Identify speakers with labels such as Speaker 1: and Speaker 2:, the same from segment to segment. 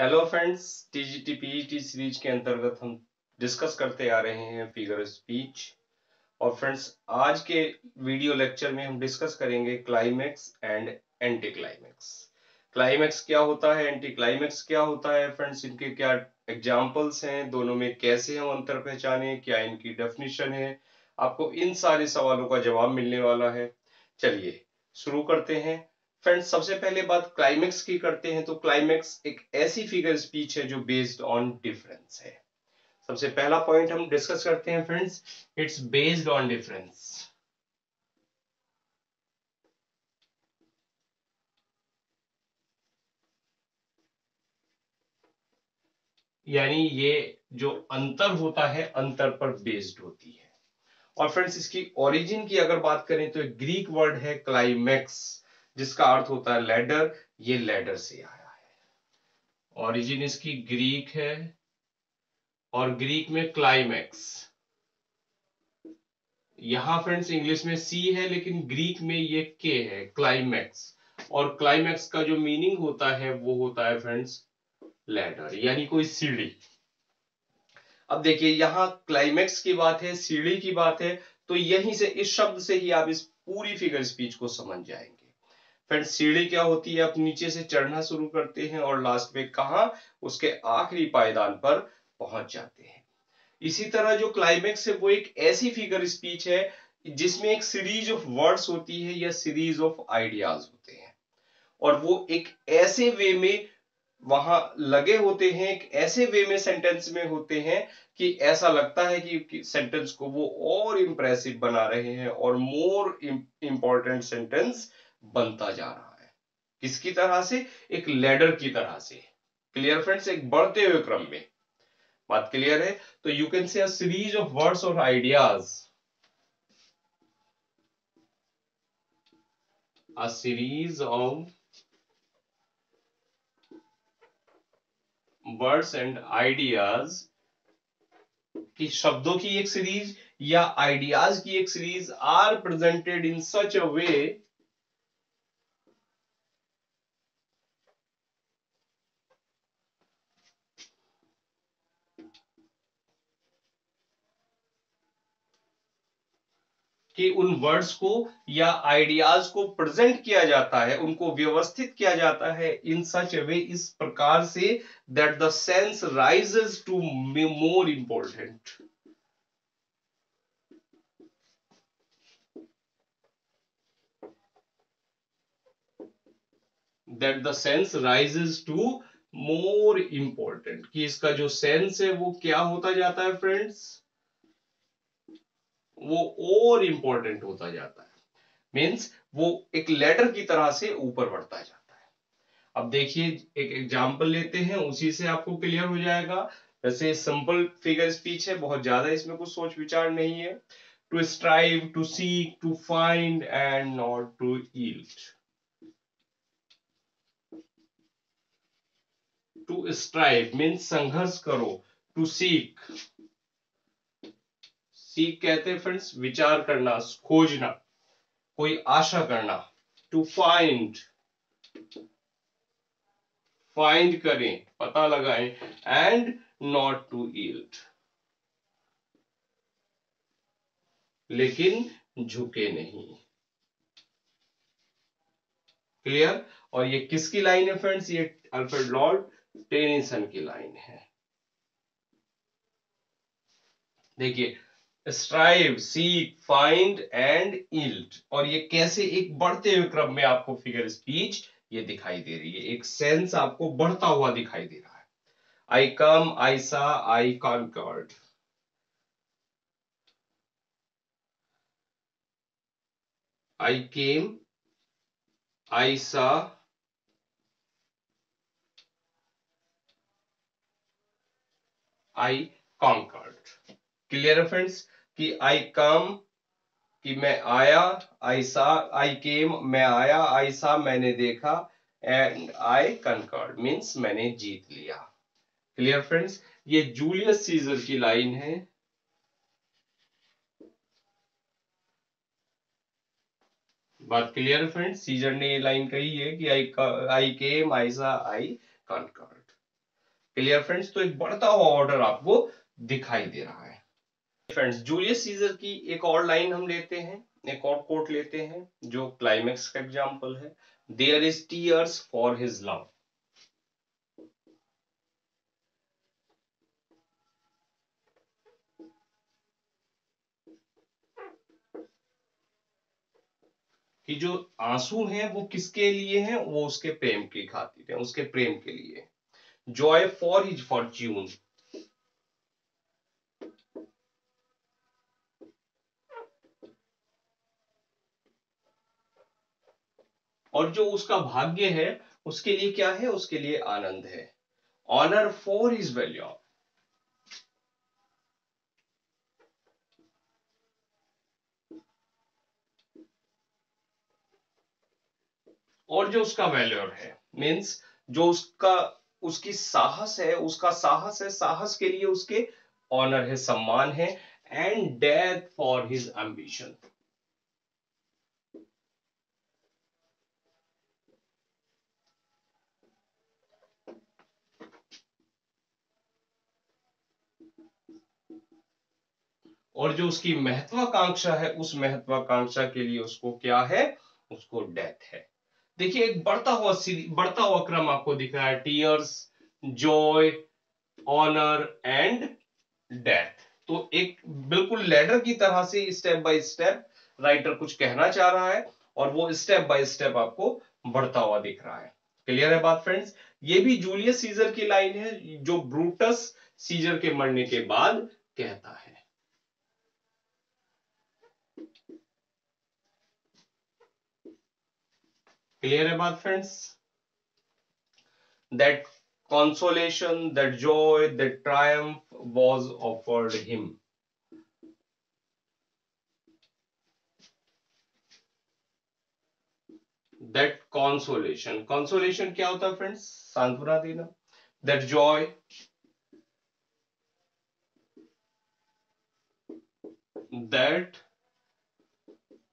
Speaker 1: Hello friends TGT PET series के अंतर्गत हम डिस्कस करते आ रहे हैं फिगर स्पीच और फ्रेंड्स आज के वीडियो लेक्चर में हम डिस्कस करेंगे climax and anti climax climax क्या होता है एंटी क्लाइमेक्स क्या होता है फ्रेंड्स इनके क्या एग्जाम्पल्स हैं? दोनों में कैसे हम अंतर पहचाने? क्या इनकी डेफिनेशन है? आपको इन सारे सवालों का जवाब मिलने वाला है। चलिए शुरू करते हैं। फ्रेंड्स सबसे पहले बात क्लाइमेक्स की करते हैं तो क्लाइमेक्स एक ऐसी फिगर स्पीच है जो बेस्ड ऑन डिफरेंस है। सबसे पहला पॉइंट हम डिस्कस करते हैं friends it's based on difference यानी ये जो अंतर होता है, अंतर पर बेस्ड होती है। और फ्रेंड्स इसकी ओरिजिन की अगर बात करें तो एक ग्रीक वर्ड है क्लाइमेक्स जिसका अर्थ होता है लेडर ये लेडर से आया है। ओरिजिन इसकी ग्रीक है और ग्रीक में क्लाइमैक्स यहाँ फ्रेंड्स इंग्लिश में सी है, लेकिन ग्रीक में ये के है क्लाइमैक्स और क्लाइमैक्स का जो मीनिंग होता है, वो होता है फ्रेंड्स लैडर यानी कोई सीढ़ी। अब देखिए, यहाँ क्लाइमैक्स की बात है, सीढ़ी की बात है तो यहीं से इस शब्द से ही आप इस पूरी फिगर स्पीच को समझ जाएँगे। फ्रेंड्स सीढ़ी क्या होती है? आप नीचे से चढ़ना शुरू करते हैं और लास्ट में कहा? उसके आखिरी पायदान पर पहुँच जाते हैं। इसी तरह जो क्लाइमेक्स है, वो एक ऐसी फिगर स्पीच है, जिसमें एक सीरीज़ ऑफ़ वर्ड्स होती है या सीरीज़ ऑफ़ आइडियाज़ होते हैं। और वो एक ऐसे वे में वहाँ लगे होते हैं, एक ऐसे वे में सेंटेंस में होते हैं कि ऐसा लगता है कि सेंटेंस को वो और इंप्रेसिव बना रहे हैं और मोर इंपॉर्टेंट सेंटेंस बनता जा रहा है। किसकी तरह से? एक लेडर की तरह से। क्लियर फ्रेंड्स एक बढ़ते हुए क्रम में। बात क्लियर है? तो you can say series of words और ideas a series of words and ideas कि शब्दों की एक सीरीज़ या आइडियाज़ की एक series are presented in such a way कि उन वर्ड्स को या आइडियाज़ को प्रेजेंट किया जाता है, उनको व्यवस्थित किया जाता है इन सच वे इस प्रकार से that the sense rises to more important that the sense rises to more important कि इसका जो सेंस है, वो क्या होता जाता है फ्रेंड्स वो और इंपॉर्टेंट होता जाता है। मीन्स वो एक लेटर की तरह से ऊपर बढ़ता जाता है। अब देखिए, एक एग्ज़ाम्पल लेते हैं, उसी से आपको क्लियर हो जाएगा। वैसे सिंपल फिगर स्पीच है, बहुत ज़्यादा इसमें कुछ सोच विचार नहीं है। To strive to seek to find and not to yield to strive means संघर्ष करो टू सीक सीख कहते हैं फ्रेंड्स विचार करना, खोजना, कोई आशा करना टू फाइंड फाइंड करें, पता लगाएँ एंड नॉट टू ईल्ड लेकिन झुके नहीं। क्लियर और ये किसकी लाइन है फ्रेंड्स ये अल्फ्रेड लॉर्ड टेनिसन की लाइन है। देखिए strive seek find and yield. और ये कैसे एक बढ़ते हुए क्रम में आपको फिगर स्पीच ये दिखाई दे रही है। एक सेंस आपको बढ़ता हुआ दिखाई दे रहा है। आई कम आई saw I conquered I came I saw I conquered clear है फ्रेंड्स कि आई कम कि मैं आया आई सा आई केम मैं आया आई सा मैंने देखा एंड आई कंकर्ड मीन्स मैंने जीत लिया। क्लियर फ्रेंड्स ये जूलियस सीजर की लाइन है। बात क्लियर है फ्रेंड्स सीजर ने ये लाइन कही है कि आई आई came I saw I conquered clear friends तो एक बढ़ता हुआ ऑर्डर आपको दिखाई दे रहा है। फ्रेंड्स जूलियस सीजर की एक और लाइन हम लेते हैं, एक और कोट लेते हैं, जो क्लाइमेक्स का एग्जांपल है there is tears for his love कि जो आँसू हैं, वो किसके लिए हैं? वो उसके प्रेम की खातिर है, उसके प्रेम के लिए। जॉय फॉर हिज फॉर्च्यून और जो उसका भाग्य है, उसके लिए क्या है? उसके लिए आनंद है। ऑनर फॉर हिज वैल्यू और जो उसका वैल्यूर है मीन्स जो उसका, उसकी साहस है, उसका साहस है, साहस के लिए उसके ऑनर है, सम्मान है and death for his ambition और जो उसकी महत्वाकांक्षा है, उस महत्वाकांक्षा के लिए उसको क्या है? उसको डेथ है। देखिए, एक बढ़ता हुआ बढ़ता हुआ क्रम आपको दिख रहा है। Tears joy honour and death तो एक बिल्कुल लेडर की तरह से स्टेप बाय स्टेप राइटर कुछ कहना चाह रहा है और वो स्टेप बाय स्टेप आपको बढ़ता हुआ दिख रहा है। क्लियर है बात फ्रेंड्स ये भी जूलियस सीजर की लाइन है, जो ब्रूटस सीजर के मरने के बाद कहता है। क्लियर है बात friends that consolation, that joy, that triumph was offered him. That consolation consolation क्या होता है फ्रेंड्स सांत्वना देना। That joy that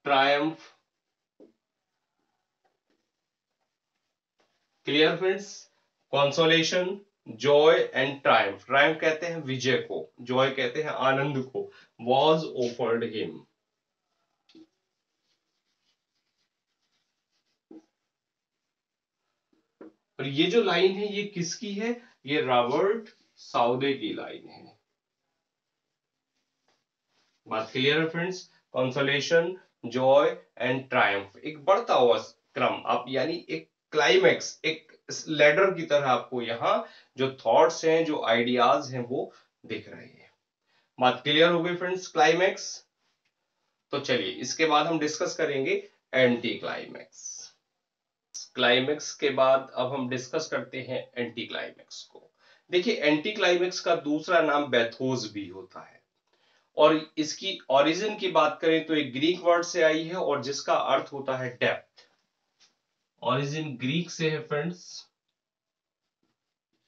Speaker 1: triumph. Clear friends consolation joy and triumph triumph कहते हैं विजय को जॉय कहते हैं आनंद को. वॉज़ ऑफर्ड हिम ये जो लाइन है, ये किसकी है? ये रॉबर्ट साउदे की लाइन है। बात क्लियर है friends consolation joy and triumph एक बढ़ता हुआ क्रम। आप यानी एक क्लाइमैक्स एक लेडर की तरह आपको यहाँ जो थॉट्स हैं, जो आइडियाज़ हैं, वो दिख रहे हैं। बात क्लियर हो गई फ्रेंड्स क्लाइमैक्स तो चलिए, इसके बाद हम डिस्कस करेंगे एंटी क्लाइमैक्स क्लाइमैक्स के बाद अब हम डिस्कस करते हैं एंटी क्लाइमैक्स को। देखिए एंटी क्लाइमैक्स का दूसरा नाम बैथोज भी होता है। और इसकी ओरिजिन की बात करें तो एक ग्रीक वर्ड से आई है और जिसका अर्थ होता है डेप्थ ऑरिजिन ग्रीक से है फ्रेंड्स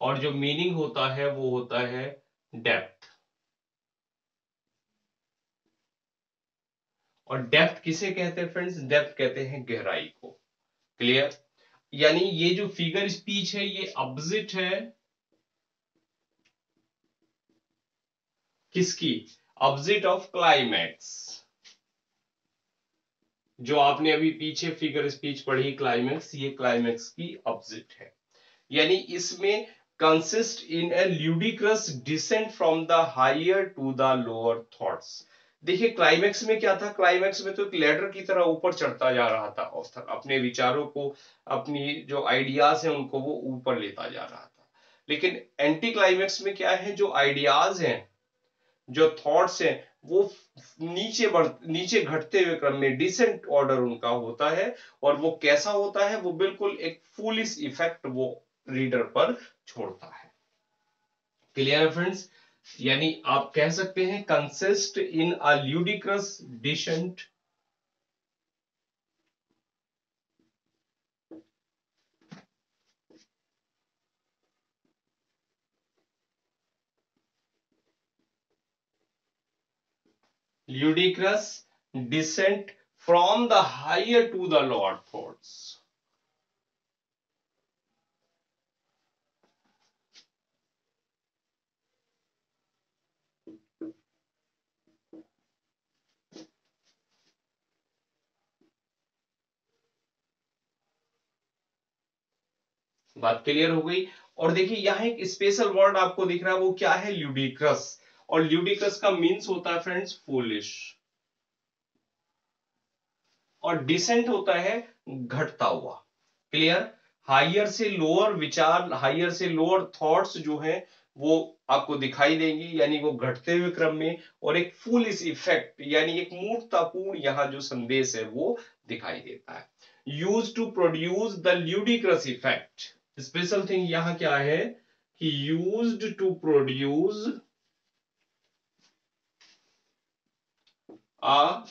Speaker 1: और जो मीनिंग होता है वो होता है डेप्थ और डेप्थ किसे कहते हैं फ्रेंड्स डेप्थ कहते हैं गहराई को। क्लियर यानी ये जो फिगर स्पीच है, ये अपोजिट है किसकी? अपोजिट ऑफ़ क्लाइमैक्स जो आपने अभी पीछे फिगर स्पीच पढ़ी क्लाइमेक्स ये क्लाइमेक्स की ऑपोजिट है। यानी इसमें consist in a ludicrous descent from the higher to the lower thoughts देखिए क्लाइमेक्स में क्या था? क्लाइमेक्स में तो एक लेडर की तरह ऊपर चढ़ता जा रहा था ऑथर अपने विचारों को, अपनी जो आइडियाज़ हैं उनको वो ऊपर लेता जा रहा था। लेकिन एंटी क्लाइमेक्स में क्या है? जो आइडियाज़ हैं, जो थॉट्स हैं, वो नीचे बढ़, नीचे घटते हुए क्रम में डिसेंट ऑर्डर उनका होता है और वो कैसा होता है? वो बिल्कुल एक फुलिस इफ़ेक्ट वो रीडर पर छोड़ता है। क्लियर है फ्रेंड्स यानी आप कह सकते हैं consist in a ludicrous descent ludicrous descent from the higher to the lower thoughts बात क्लियर हो गई। और देखिए, यहाँ एक स्पेशल वर्ड आपको दिख रहा है, वो क्या है? ल्यूडिक्रस और ल्यूडिक्रस का मीन्स होता है फ्रेंड्स फूलिश और डिसेंट होता है, घटता हुआ. क्लियर हाइयर से लोअर विचार हाइयर से लोअर थॉट्स जो है, वो आपको दिखाई देंगी, यानी वो घटते हुए क्रम में, और एक फुल इस इफ़ेक्ट यानी एक मूर्तापूर्ण यहाँ जो संदेश है, वो दिखाई देता है। Use to produce the ludicrous effect special thing यहाँ क्या है कि used to produce a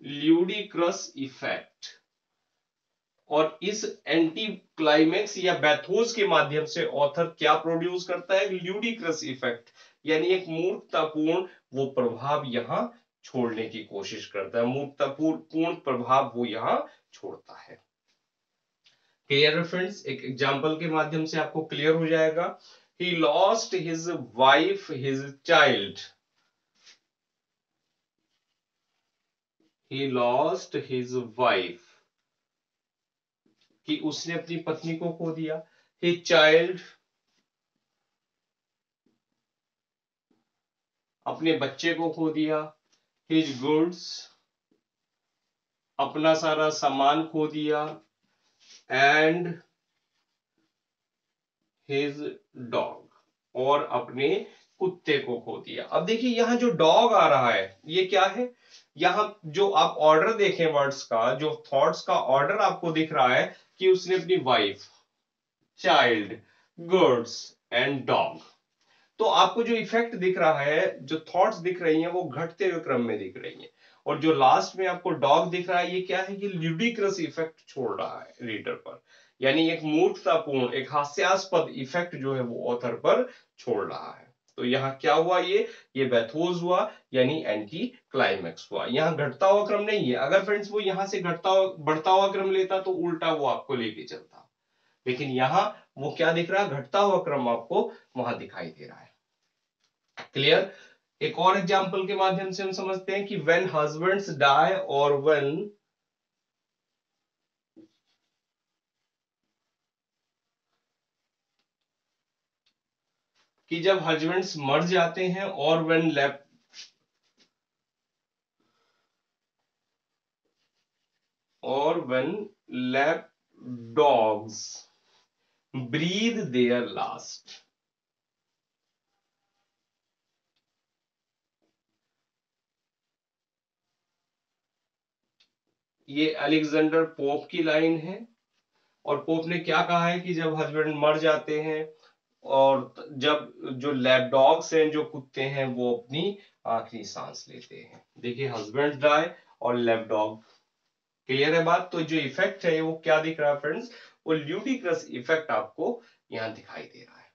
Speaker 1: ludicrous effect और इस एंटी क्लाइमेक्स या बैथोस के माध्यम से ऑथर क्या प्रोड्यूस करता है? ल्यूडिक्रस इफ़ेक्ट यानी एक मूर्खतापूर्ण वो प्रभाव यहाँ छोड़ने की कोशिश करता है। मूर्खतापूर्ण पूर्ण प्रभाव वो यहाँ छोड़ता है। क्लियर है फ्रेंड्स एक एग्जांपल के माध्यम से आपको क्लियर हो जाएगा he lost his wife his child he lost his wife कि उसने अपनी पत्नी को खो दिया। हिज चाइल्ड अपने बच्चे को खो दिया। हिज गुड्स अपना सारा सामान खो दिया। एंड हिज डॉग और अपने कुत्ते को खो दिया। अब देखिए, यहाँ जो डॉग आ रहा है, ये क्या है? यहाँ जो आप ऑर्डर देखें वर्ड्स का, जो थॉट्स का ऑर्डर आपको दिख रहा है कि उसने अपनी wife child goods and dog तो आपको जो इफ़ेक्ट दिख रहा है, जो थॉट्स दिख रही हैं, वो घटते हुए क्रम में दिख रही हैं। और जो लास्ट में आपको डॉग दिख रहा है, ये क्या है कि ल्यूडिक्रस इफ़ेक्ट छोड़ रहा है रीडर पर। यानी एक मूर्खतापूर्ण, एक हास्यास्पद इफ़ेक्ट जो है वो ऑथर पर छोड़ रहा है। तो यहाँ क्या हुआ ये? ये बैथोज हुआ, यानी एंटी क्लाइमेक्स हुआ। यहाँ घटता हुआ क्रम नहीं है। अगर फ्रेंड्स वो यहाँ से घटता हुआ, बढ़ता हुआ क्रम लेता तो उल्टा वो आपको लेके चलता। लेकिन यहाँ वो क्या दिख रहा है? घटता हुआ क्रम आपको वहाँ दिखाई दे रहा है। क्लियर एक और एग्ज़ाम्पल के माध्यम से हम समझते हैं कि वेन हस्बैंड्स डाई और वेन कि जब हस्बैंड्स मर जाते हैं और वेन लेफ़्ट और when left dogs breathe their last ये अलेक्जेंडर पोप की लाइन है। और पोप ने क्या कहा है कि जब हस्बैंड मर जाते हैं और जब जो लैब डॉग्स हैं, जो कुत्ते हैं, वो अपनी आखिरी सांस लेते हैं। देखिए, हस्बैंड डाई और लैब डॉग। क्लियर है बात? तो जो इफ़ेक्ट है, वो क्या दिख रहा है फ्रेंड्स वो ल्यूडिक्रस इफ़ेक्ट आपको यहाँ दिखाई दे रहा है।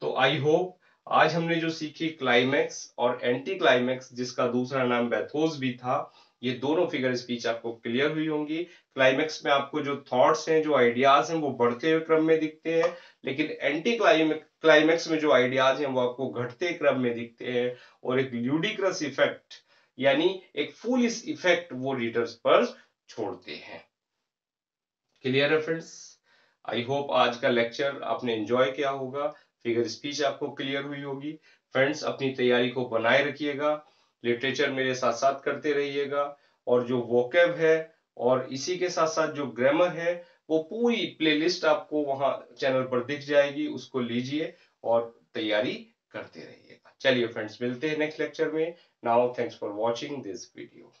Speaker 1: तो आई होप आज हमने जो सीखी क्लाइमैक्स और एंटी क्लाइमैक्स जिसका दूसरा नाम बैथोस भी था ये दोनों फिगर स्पीच आपको क्लियर हुई होंगी। क्लाइमेक्स में आपको जो थॉट्स हैं, जो आइडियाज़ हैं, वो बढ़ते हुए क्रम में दिखते हैं। लेकिन एंटी क्लाइमेक्स क्लाइमेक्स में जो आइडियाज़ हैं, वो आपको घटते क्रम में दिखते हैं और एक ल्यूडिक्रस इफ़ेक्ट यानी एक फुल इफ़ेक्ट वो रीडर्स पर छोड़ते हैं। क्लियर है फ्रेंड्स आई होप आज का लेक्चर आपने एंजॉय किया होगा। फिगर स्पीच आपको क्लियर हुई होगी। फ्रेंड्स अपनी तैयारी को बनाए रखिएगा। लिटरेचर मेरे साथ साथ करते रहिएगा और जो वोकेब है और इसी के साथ साथ जो ग्रामर है, वो पूरी प्लेलिस्ट आपको वहाँ चैनल पर दिख जाएगी, उसको लीजिए और तैयारी करते रहिएगा। चलिए फ्रेंड्स मिलते हैं नेक्स्ट लेक्चर में। Now thanks for watching this video